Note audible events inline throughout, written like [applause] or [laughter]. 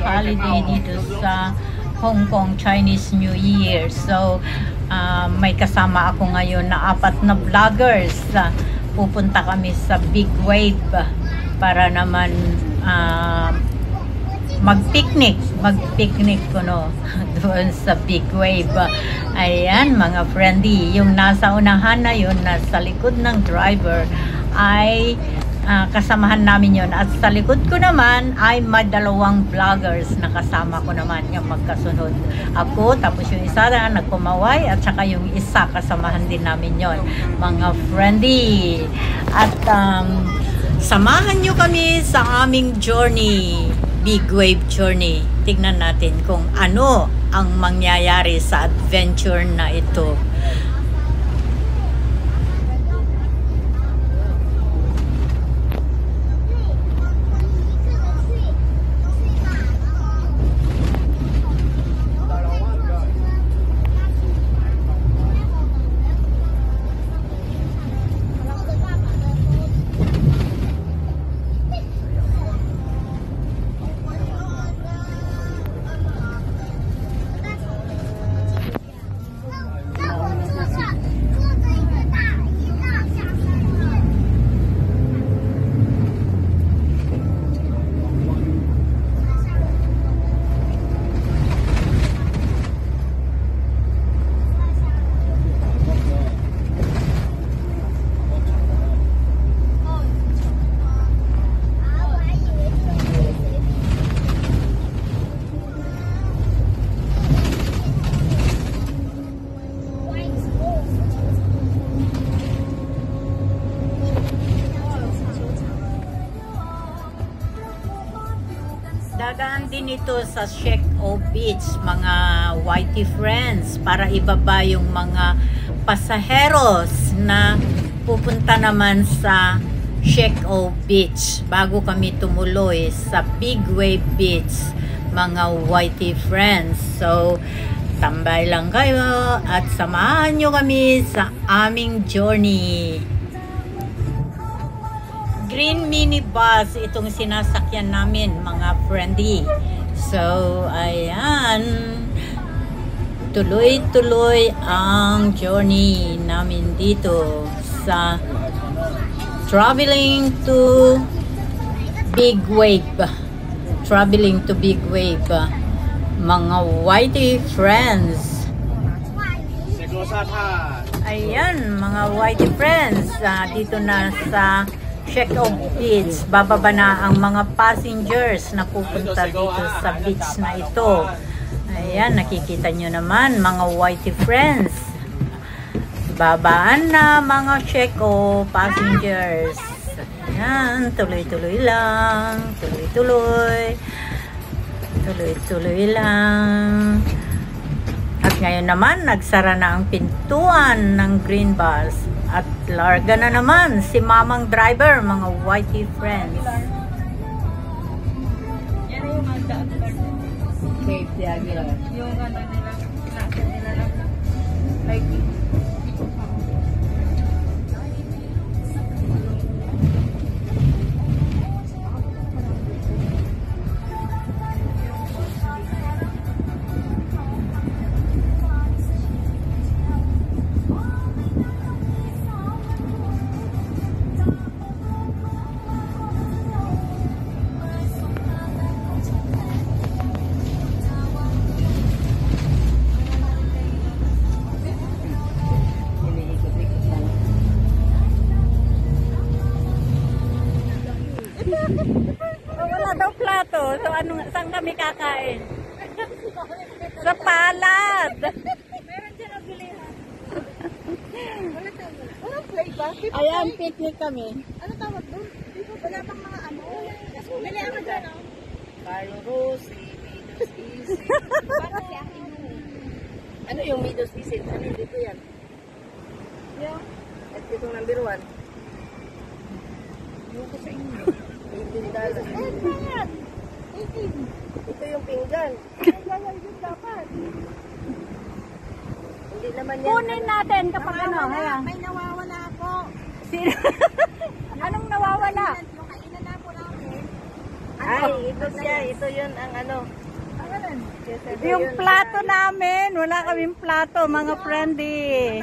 holiday dito sa Hong Kong Chinese New Year. So, uh, may kasama ako ngayon na apat na vloggers. Uh, pupunta kami sa Big Wave para naman uh, mag-picnic, mag-picnic ko no, [laughs] doon sa big wave. Ayan, mga friendly, yung nasa unahan na yun, nasa likod ng driver, ay uh, kasamahan namin yon At sa likod ko naman ay madalawang vloggers na kasama ko naman yung magkasunod. Ako, tapos yung isa na nagkumaway at saka yung isa kasamahan din namin yon Mga friendly. At um, samahan nyo kami sa aming journey big wave journey. Tignan natin kung ano ang mangyayari sa adventure na ito. Dagaan din ito sa Sheck O Beach, mga whitey friends, para ibaba yung mga pasaheros na pupunta naman sa Sheck O Beach bago kami tumuloy sa Big Wave Beach, mga whitey friends. So, tambay lang kayo at samahan nyo kami sa aming journey green minibus itong sinasakyan namin mga friendly. So, ayan. Tuloy-tuloy ang journey namin dito sa traveling to Big Wave. Traveling to Big Wave. Mga whitey friends. Ayan, mga whitey friends. Uh, dito na sa check of beach. Bababa na ang mga passengers na pupunta dito sa beach na ito. Ayan, nakikita nyo naman mga whitey friends. Babaan na mga check passengers. Ayan, tuloy-tuloy lang. Tuloy-tuloy. Tuloy-tuloy lang. At ngayon naman, nagsara na ang pintuan ng green bus. Larga na naman si mamang driver, mga whitey friends. Yan na yung Mazda Cape [laughs] Oh, wala daw plato. So, ano, saan kami kakain? [laughs] Sa palad. meron dyan ang bilihan. Wala tawag. Walang plate ba? Ayan, picnic kami. Ano tawag doon? Dito wala pang mga ano. Bili ako dyan, oh. Midos Easy. [laughs] Si akin mo. ano yung Midos Easy? Ano dito yan? Yeah. At itong number one. Yung ko sa inyo. 18 dollars. Eh, yan. 18. Ito yung pinggan. Ay, gawal yun dapat. Hindi naman yan. Kunin natin kapag ano. Nawawala. May nawawala ako. Sino? [laughs] Anong nawawala? Yung kainan na po namin. Ah, Ito siya, ito yun ang ano. Ito Yung yun. plato namin, wala kaming plato, mga friendly.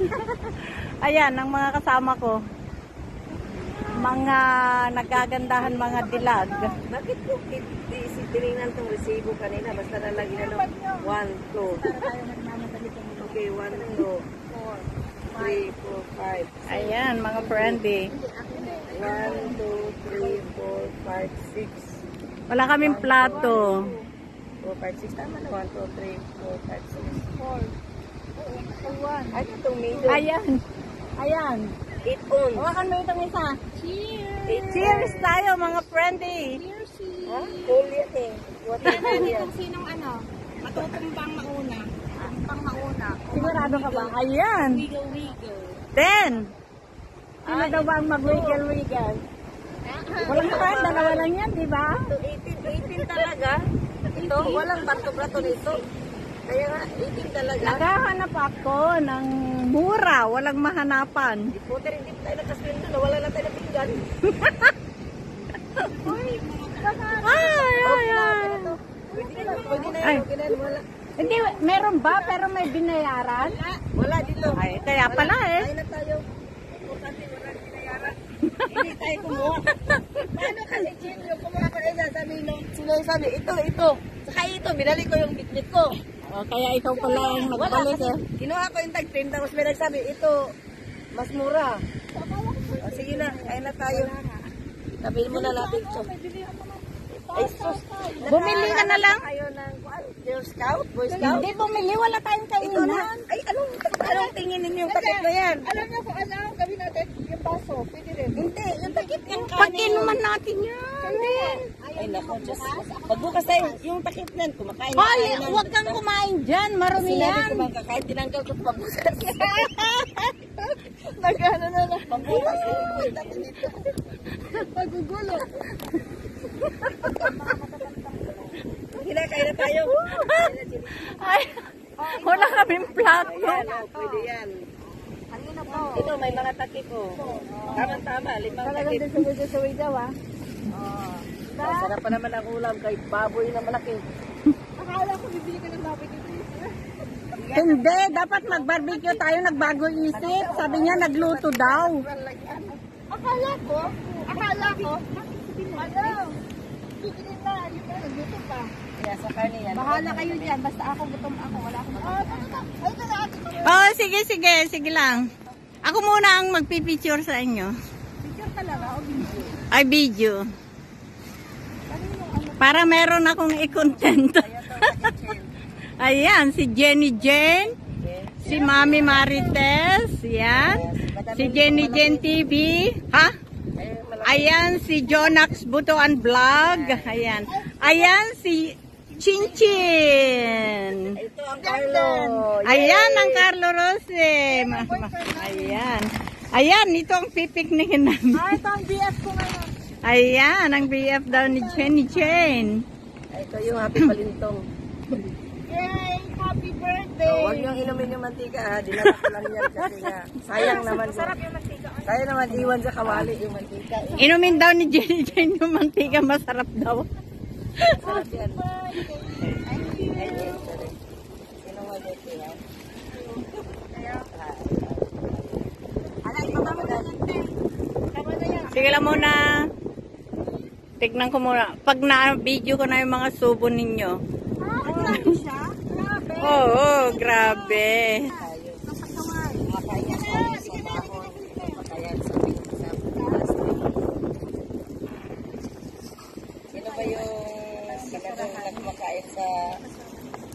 [laughs] Ayan, ang mga kasama ko. Mga nagagandahan mga dilag. Bakit si tinignan tong resibo kanina? Basta na lagi na nung 1, 2. Para tayo nagmamadali kami. Okay, 1, 2, 3, 4, 5. Ayan, mga friendly. 1, 2, 3, 4, 5, 6. Wala kaming plato. 4, 5, 6. Tama na. 1, 2, 3, 4, 5, 6. 4. Ano itong middle? Ayan. Ayan. 8 on. Hawakan mo itong isa. Cheers! Cheers tayo, mga friendly. Cheers! Ha? Yan eh. What is Tingnan yan? kung sinong ano, matutumbang mauna. Pang mauna. Sigurado ka ba? Ayan. Wiggle, wiggle. Ten. Sino daw ba ang mag-wiggle-wiggle? Walang pa, dalawa lang yan, di ba? Ito, 18, 18 talaga. Ito, walang bato-brato nito. Kaya nga, 18 talaga. Naghahanap ako ng mura, walang mahanapan. Di po, hindi tayo nagkasweldo na. Wala na tayo na pinggan. [laughs] Ay, ay, ay. Pwede na, pwede na Ay. na. Wala. Hindi, meron ba pero may binayaran? Wala dito. Ay, kaya pala eh. Tayo na tayo. Importante, wala na pinayaran. Hindi tayo kumuha. Paano kasi, Jim, yung kumuha ko na sabi nung sila yung sabi, ito, ito. Saka ito, binalik ko yung bitbit ko. O, kaya ikaw pala ang nagbalik eh. kinuha ko yung tag 10, tapos may nagsabi, ito, mas mura. O, sige na, kaya na tayo. Sabihin mo na natin ito. Ay, sus. Bumili ka na lang. Tayo ng, Girl Scout, Boy Scout. Hindi bumili, wala tayong Ito na. kainan. Ay, anong, anong tingin ninyo yung takip na yan? Alam niyo kung ano, gawin natin yung baso. Pwede rin. Hindi, yung takip ng Pag-inuman natin yan. Ay, naku, Diyos. Pagbukas tayo, yung takip na yan, kumakain na Hoy, huwag kang kumain dyan, marumi Sinabi yan. ko bang kakain, tinanggal ko pagbukas. [laughs] Nagano na lang. Pagbukas. Pagugulo. Hinakain na tayo. Ay, wala kaming plato. Oh, pwede yan. Kanina po. Ito, may mga takip oh. Tama-tama, limang Talagang takip. din sa suwi daw ah. Oh, sarap pa naman ang ulam kay baboy na malaki. Akala ko bibili ka ng baboy dito. Hindi, dapat mag-barbecue tayo, nagbago isip. Sabi niya, nagluto daw. Akala ko, akala ko, ano, bibili na, yun na, nagluto pa. Sa yan. Bahala kayo dyan, basta ako gutom ako, wala akong Ah, na, Oh, sige, sige, sige lang. Ako muna ang magpipicture sa inyo. picture talaga, o video. Ay, video. Para meron akong i-content. [laughs] Ayan, si Jenny Jane. Si Mami Marites. Yan. Si Jenny Jane TV. Ha? Ayan, si Jonax Butuan Vlog. Ayan. Ayan, si Chinchin. Ito ang Carlo. Ayan, ang Carlo Rose. Ayan. Ayan, ito ang pipiknikin namin. Ah, ito ang BF ko ngayon. Ayan, ang BF daw ni Jenny Jane. Ito yung happy palintong. Yay! Happy So, birthday! huwag niyong inumin yung mantika ha. Dinala ko lang yan kasi nga. Sayang naman. Masarap yung mantika. Sayang naman iwan sa kawali yung mantika. Inumin daw ni Jenny Jane yung mantika, masarap daw. Sarap yan. Te. Tama na yan. Sige lang muna. Tignan ko muna. Pag na-video ko na yung mga subo ninyo. Ah, ang laki siya? Grabe. Oo, oh, grabe. Sa plastic. Sino ba yung sinabang na kumakain sa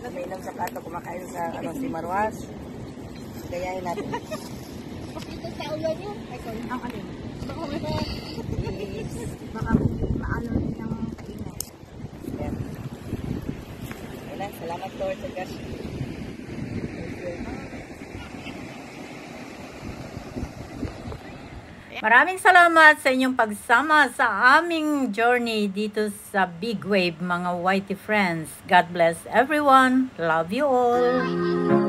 uminom sa plato kumakain sa ano si Marwas? Gayahin natin. Ito sa ulan yun. Ay, sorry. Ang alin? Please. Baka maano rin yung kainan. Yan. Lang. Salamat Lord sa gas. Maraming salamat sa inyong pagsama sa aming journey dito sa Big Wave, mga Whitey friends. God bless everyone. Love you all.